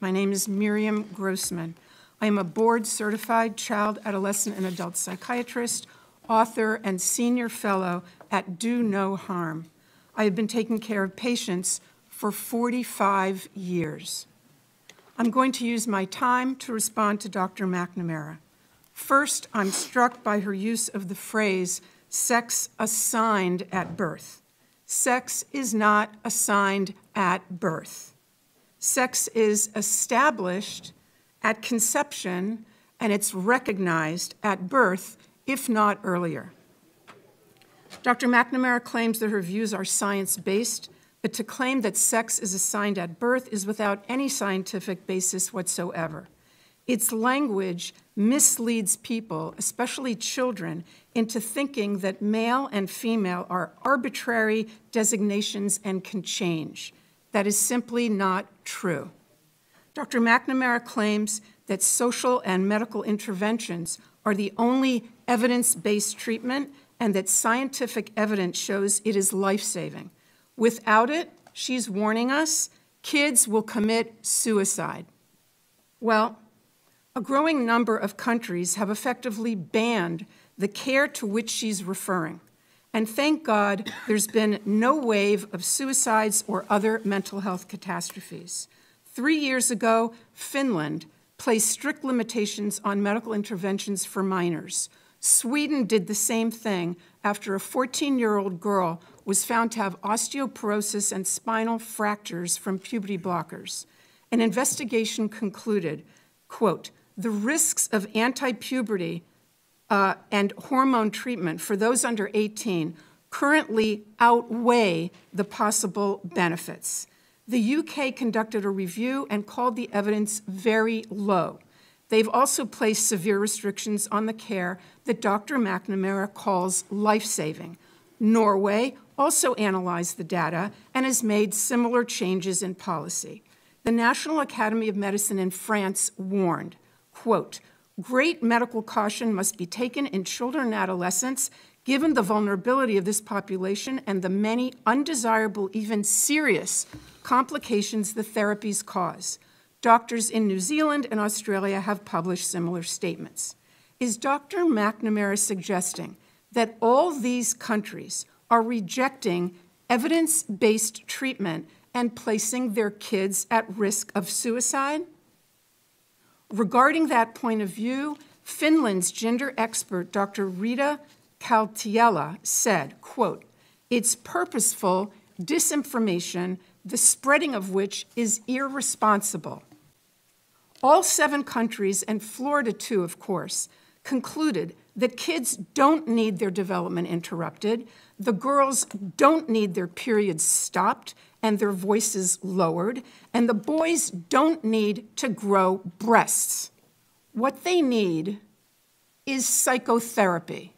My name is Miriam Grossman. I am a board certified child, adolescent, and adult psychiatrist, author, and senior fellow at Do No Harm. I have been taking care of patients for 45 years. I'm going to use my time to respond to Dr. McNamara. First, I'm struck by her use of the phrase sex assigned at birth. Sex is not assigned at birth. Sex is established at conception and it's recognized at birth, if not earlier. Dr. McNamara claims that her views are science based, but to claim that sex is assigned at birth is without any scientific basis whatsoever. Its language misleads people, especially children, into thinking that male and female are arbitrary designations and can change. That is simply not true. Dr. McNamara claims that social and medical interventions are the only evidence based treatment and that scientific evidence shows it is life saving. Without it, she's warning us, kids will commit suicide. Well, a growing number of countries have effectively banned the care to which she's referring. And thank God there's been no wave of suicides or other mental health catastrophes. Three years ago, Finland placed strict limitations on medical interventions for minors. Sweden did the same thing after a 14 year old girl was found to have osteoporosis and spinal fractures from puberty blockers. An investigation concluded, quote, the risks of anti puberty uh, and hormone treatment for those under 18 currently outweigh the possible benefits. The UK conducted a review and called the evidence very low. They've also placed severe restrictions on the care that Dr. McNamara calls life saving. Norway also analyzed the data and has made similar changes in policy. The National Academy of Medicine in France warned, quote, great medical caution must be taken in children and adolescents given the vulnerability of this population and the many undesirable, even serious complications the therapies cause. Doctors in New Zealand and Australia have published similar statements. Is Dr. McNamara suggesting that all these countries are rejecting evidence based treatment and placing their kids at risk of suicide? Regarding that point of view, Finland's gender expert, Dr. Rita Kaltiala, said, quote, it's purposeful disinformation the spreading of which is irresponsible. All seven countries, and Florida too, of course, concluded that kids don't need their development interrupted, the girls don't need their periods stopped and their voices lowered, and the boys don't need to grow breasts. What they need is psychotherapy.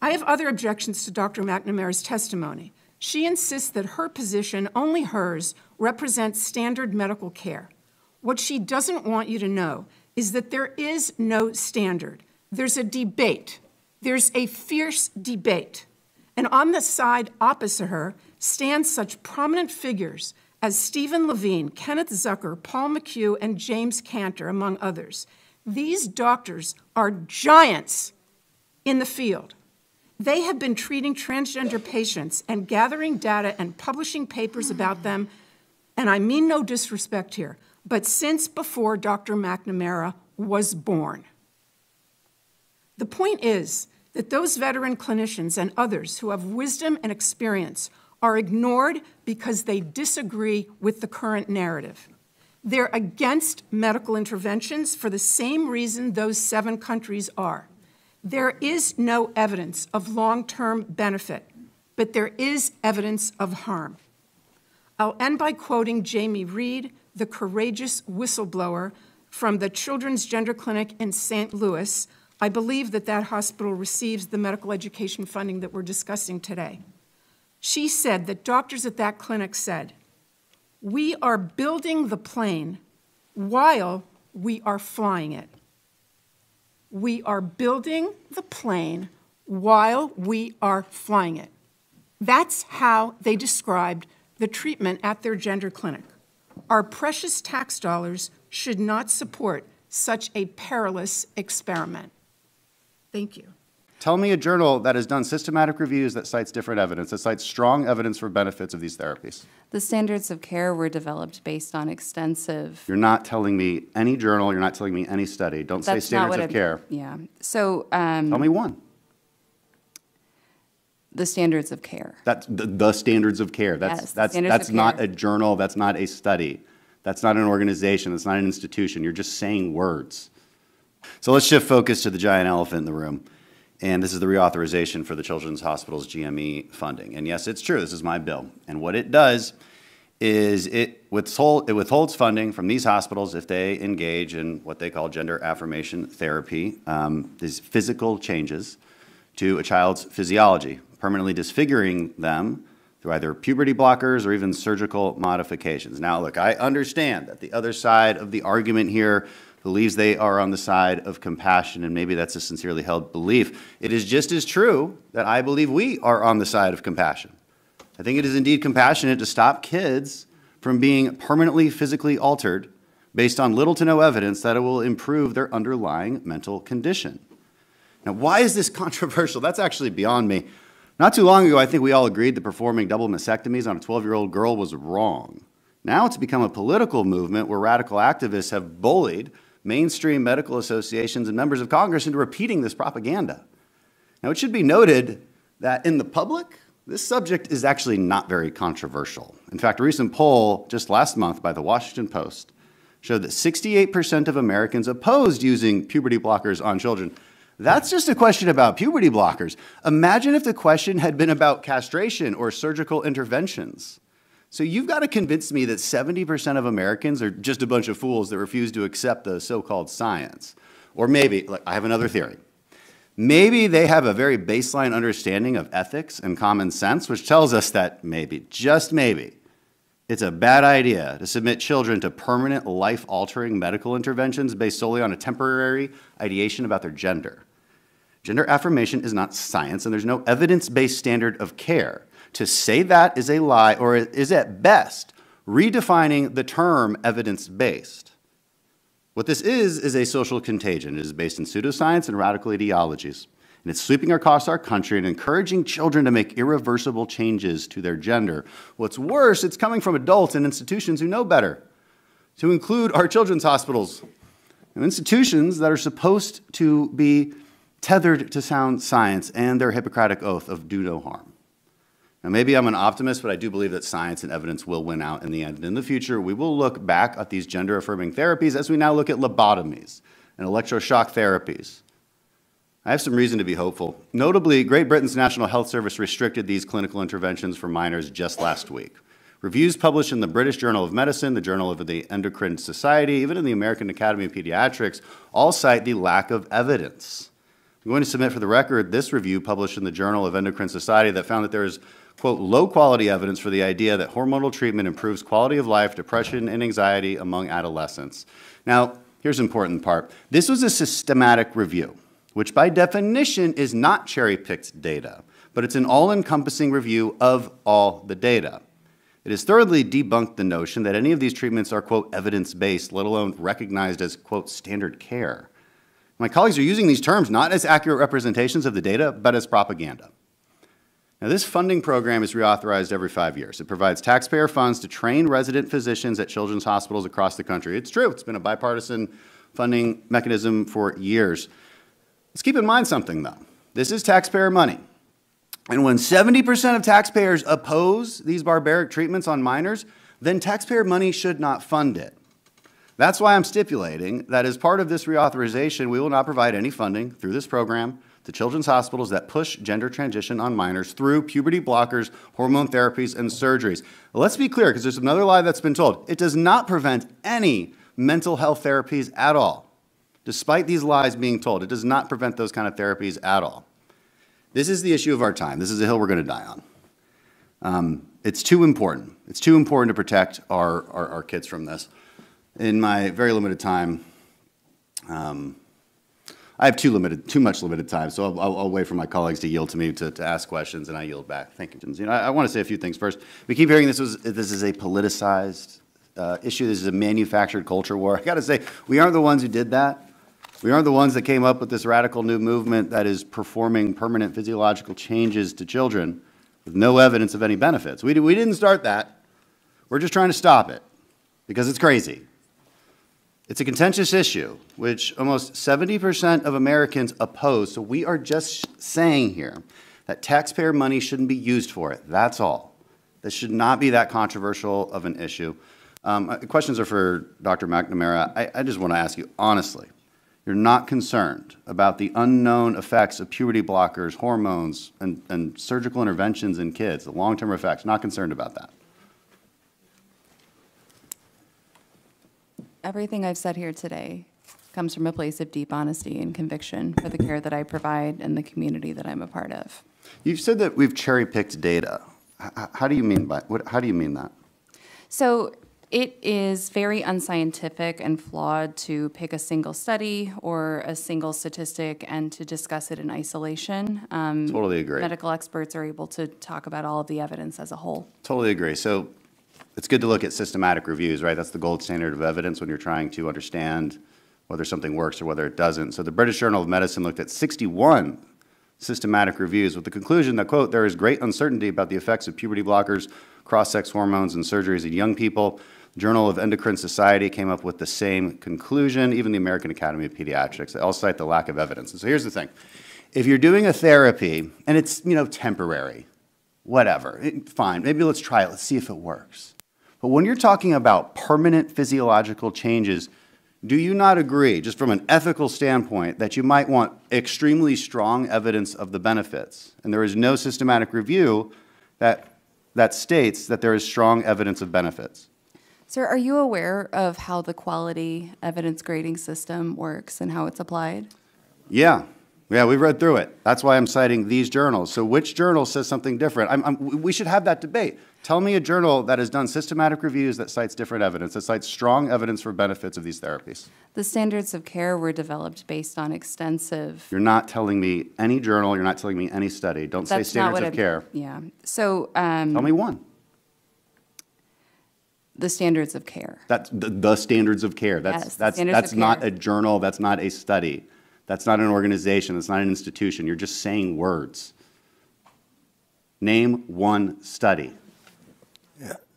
I have other objections to Dr. McNamara's testimony. She insists that her position, only hers, represents standard medical care. What she doesn't want you to know is that there is no standard. There's a debate. There's a fierce debate. And on the side opposite her stand such prominent figures as Stephen Levine, Kenneth Zucker, Paul McHugh, and James Cantor, among others. These doctors are giants in the field. They have been treating transgender patients and gathering data and publishing papers about them, and I mean no disrespect here, but since before Dr. McNamara was born. The point is that those veteran clinicians and others who have wisdom and experience are ignored because they disagree with the current narrative. They're against medical interventions for the same reason those seven countries are. There is no evidence of long term benefit, but there is evidence of harm. I'll end by quoting Jamie Reed, the courageous whistleblower from the Children's Gender Clinic in St. Louis. I believe that that hospital receives the medical education funding that we're discussing today. She said that doctors at that clinic said, We are building the plane while we are flying it we are building the plane while we are flying it. That's how they described the treatment at their gender clinic. Our precious tax dollars should not support such a perilous experiment. Thank you. Tell me a journal that has done systematic reviews that cites different evidence, that cites strong evidence for benefits of these therapies. The standards of care were developed based on extensive. You're not telling me any journal, you're not telling me any study. Don't say That's not standards what of I'm- care. Yeah. So um, Tell me one. the standards of care. That's the, the standards of care. That's, Yes, that's, standards that's of not care. a journal, that's not a study. That's not an organization, that's not an institution. You're just saying words. So let's shift focus to the giant elephant in the room. And this is the reauthorization for the Children's Hospital's GME funding. And yes, it's true, this is my bill. And what it does is it it withholds funding from these hospitals if they engage in what they call gender affirmation therapy, um, these physical changes to a child's physiology, permanently disfiguring them through either puberty blockers or even surgical modifications. Now, look, I understand that the other side of the argument here believes they are on the side of compassion, and maybe that's a sincerely held belief. It is just as true that I believe we are on the side of compassion. I think it is indeed compassionate to stop kids from being permanently physically altered based on little to no evidence that it will improve their underlying mental condition. Now, why is this controversial? That's actually beyond me. Not too long ago, I think we all agreed that performing double mastectomies on a 12 year old girl was wrong. Now it's become a political movement where radical activists have bullied mainstream medical associations and members of Congress into repeating this propaganda. Now, it should be noted that in the public, this subject is actually not very controversial. In fact, a recent poll just last month by the Washington Post showed that 68% of Americans opposed using puberty blockers on children. That's just a question about puberty blockers. Imagine if the question had been about castration or surgical interventions. So you've got to convince me that 70% of Americans are just a bunch of fools that refuse to accept the so-called science. Or maybe, I have another theory. Maybe they have a very baseline understanding of ethics and common sense, which tells us that maybe, just maybe, it's a bad idea to submit children to permanent life altering medical interventions based solely on a temporary ideation about their gender. Gender affirmation is not science, and there's no evidence based standard of care. To say that is a lie, or is at best redefining the term evidence based. What this is, is a social contagion. It is based in pseudoscience and radical ideologies. And it's sweeping across our country and encouraging children to make irreversible changes to their gender. What's worse, it's coming from adults and institutions who know better, to include our children's hospitals, institutions that are supposed to be tethered to sound science and their Hippocratic oath of do no harm. Now, maybe I'm an optimist, but I do believe that science and evidence will win out in the end. And in the future, we will look back at these gender affirming therapies as we now look at lobotomies and electroshock therapies. I have some reason to be hopeful. Notably, Great Britain's National Health Service restricted these clinical interventions for minors just last week. Reviews published in the British Journal of Medicine, the Journal of the Endocrine Society, even in the American Academy of Pediatrics, all cite the lack of evidence. I'm going to submit for the record this review published in the Journal of Endocrine Society that found that there is, quote, low quality evidence for the idea that hormonal treatment improves quality of life, depression, and anxiety among adolescents. Now, here's an important part. This was a systematic review, which by definition is not cherry picked data, but it's an all encompassing review of all the data. It has thoroughly debunked the notion that any of these treatments are, quote, evidence based, let alone recognized as, quote, standard care. My colleagues are using these terms not as accurate representations of the data, but as propaganda. Now, this funding program is reauthorized every five years. It provides taxpayer funds to train resident physicians at children's hospitals across the country. It's true, it's been a bipartisan funding mechanism for years. Let's keep in mind something, though. This is taxpayer money. And when 70% of taxpayers oppose these barbaric treatments on minors, then taxpayer money should not fund it. That's why I'm stipulating that as part of this reauthorization, we will not provide any funding through this program to children's hospitals that push gender transition on minors through puberty blockers, hormone therapies, and surgeries. Let's be clear, because there's another lie that's been told. It does not prevent any mental health therapies at all. Despite these lies being told, it does not prevent those kind of therapies at all. This is the issue of our time. This is a hill we're going to die on. Um, it's too important. It's too important to protect our, our, our kids from this. In my very limited time, um, I have too limited, too much limited time, so I'll, I'll, I'll, wait for my colleagues to yield to me to, to ask questions, and I yield back. Thank you. You know, I, I want to say a few things first. We keep hearing this was this is a politicized uh, issue this is a manufactured culture war. I got to say, we aren't the ones who did that. We aren't the ones that came up with this radical new movement that is performing permanent physiological changes to children with no evidence of any benefits. We, we didn't start that. We're just trying to stop it because it's crazy. It's a contentious issue, which almost 70% of Americans oppose. So we are just saying here that taxpayer money shouldn't be used for it. That's all. This should not be that controversial of an issue. Um, uh, questions are for Dr. McNamara. I, I just want to ask you honestly, you're not concerned about the unknown effects of puberty blockers, hormones, and, and surgical interventions in kids, the long-term effects, not concerned about that? Everything I've said here today comes from a place of deep honesty and conviction for the care that I provide and the community that I'm a part of. You've said that we've cherry-picked data. H- h- How do you mean by, what, how do you mean that? So it is very unscientific and flawed to pick a single study or a single statistic and to discuss it in isolation. Um, Totally agree. Medical experts are able to talk about all of the evidence as a whole. Totally agree. So it's good to look at systematic reviews, right? That's the gold standard of evidence when you're trying to understand whether something works or whether it doesn't. So the British Journal of Medicine looked at 61 systematic reviews with the conclusion that, quote, there is great uncertainty about the effects of puberty blockers, cross-sex hormones, and surgeries in young people. The Journal of Endocrine Society came up with the same conclusion, even the American Academy of Pediatrics. They all cite the lack of evidence. And so here's the thing. If you're doing a therapy and it's, you know, temporary, whatever, it- fine, maybe let's try it, let's see if it works. But when you're talking about permanent physiological changes, do you not agree, just from an ethical standpoint, that you might want extremely strong evidence of the benefits? And there is no systematic review that, that states that there is strong evidence of benefits. Sir, are you aware of how the quality evidence grading system works and how it's applied? Yeah, yeah, we've read through it. That's why I'm citing these journals. So which journal says something different? I'm, I'm, we should have that debate. Tell me a journal that has done systematic reviews that cites different evidence, that cites strong evidence for benefits of these therapies. The standards of care were developed based on extensive. You're not telling me any journal, you're not telling me any study. Don't say That's not standards what of care. Yeah. So um, Tell me one. the standards of care. That's the, the standards of care. That's, Yes, that's, that's not care. a journal, that's not a study. That's not an organization, that's not an institution. You're just saying words. Name one study.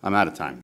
I'm out of time.